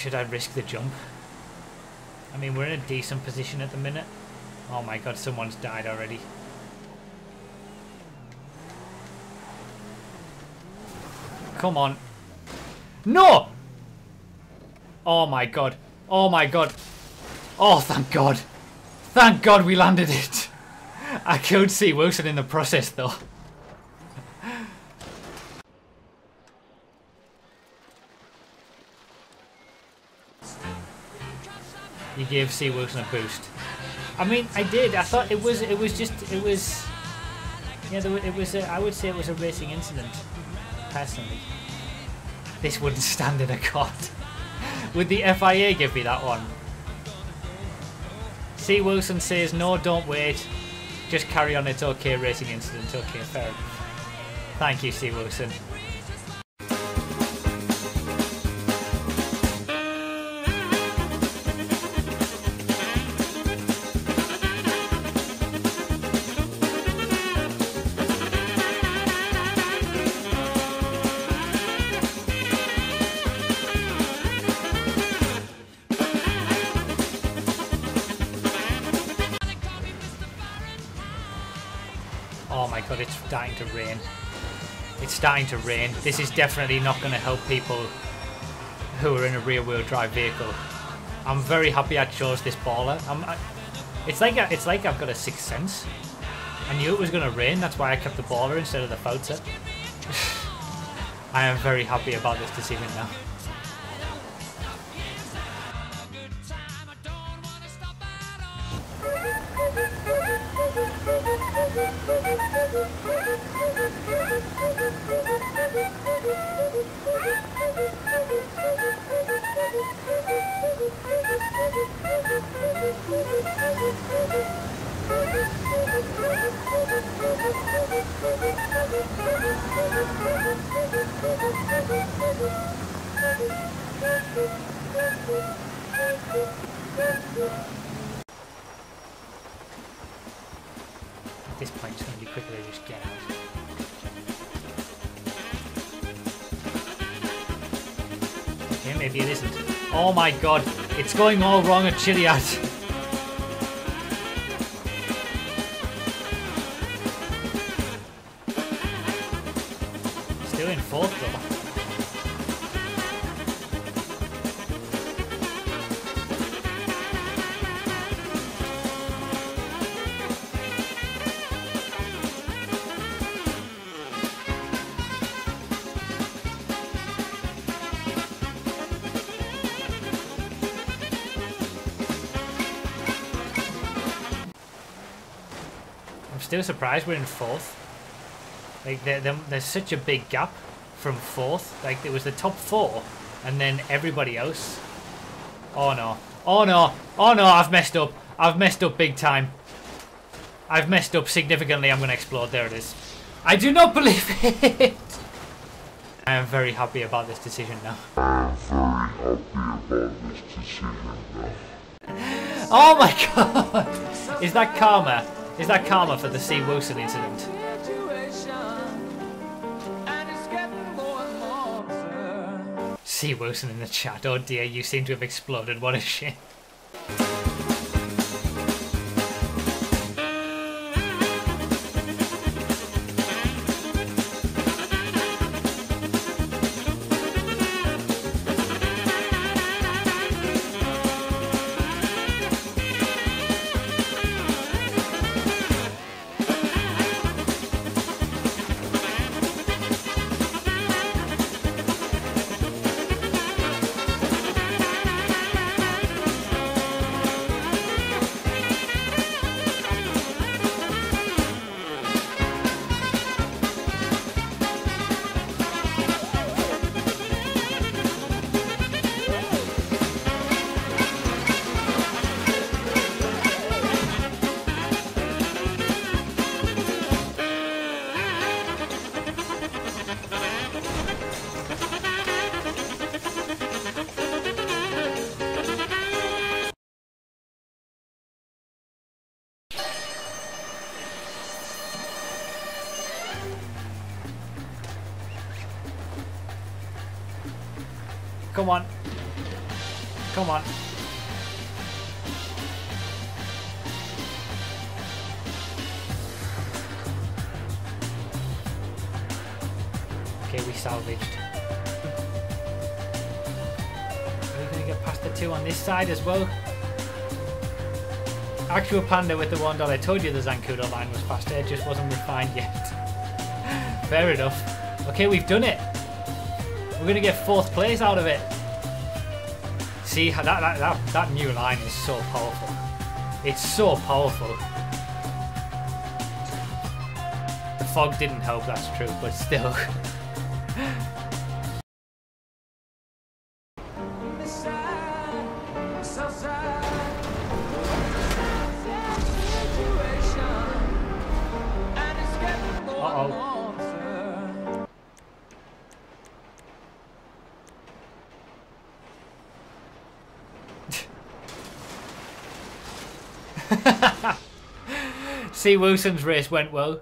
should I risk the jump? I mean, we're in a decent position at the minute. Oh my god, someone's died already. Come on. No! Oh my god. Oh my god. Oh, thank god. Thank god we landed it. I killed C. Wilson in the process, though. You gave C. Wilson a boost. I mean, I did. I thought it was. It was just. It was. Yeah, there, it was. A, I would say it was a racing incident. Personally, this wouldn't stand in a court. Would the FIA give me that one? C. Wilson says, no, don't wait. Just carry on, it's okay, racing incident, okay, fair enough. Thank you, C. Wilson. Oh my god, it's starting to rain. It's starting to rain. This is definitely not going to help people who are in a rear-wheel drive vehicle. I'm very happy I chose this baller. I, it's like a, it's like I've got a sixth sense. I knew it was going to rain, that's why I kept the baller instead of the Fauta. I am very happy about this decision now. At this point, it's going to be quicker to just get out. Okay, maybe it isn't. Oh my god, it's going all wrong at Chiliad. Still in fourth though. Still surprised we're in fourth. Like, there, there, there's such a big gap from fourth. Like, it was the top four, and then everybody else. Oh no. Oh no. Oh no, I've messed up. I've messed up big time. I've messed up significantly. I'm going to explode. There it is. I do not believe it. I am very happy about this decision now. I'm very happy about this decision now. Oh my god! Is that karma? Is that karma for the C. Wilson incident? C. Wilson in the chat. Oh dear, you seem to have exploded. What a shame. Come on. Come on. Okay, we salvaged. Are we going to get past the two on this side as well? Actual Panda with the one. I told you the Zancudo line was faster, it just wasn't refined yet. Fair enough. Okay, we've done it. We're gonna get fourth place out of it. See that that that, that new line is so powerful. It's so powerful. The fog didn't help, that's true, but still. Uh-oh. C. Wilson's race went well.